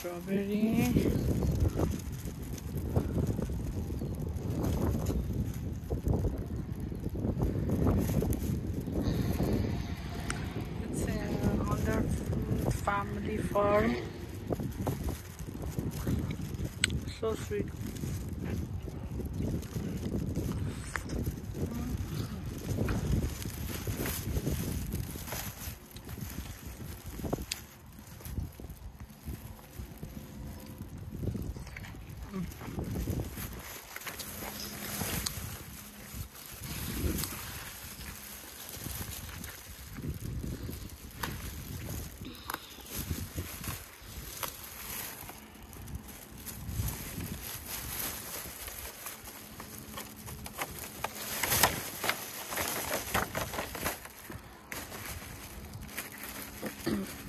strawberry. It's a wonderful family farm so sweet Mm-hmm.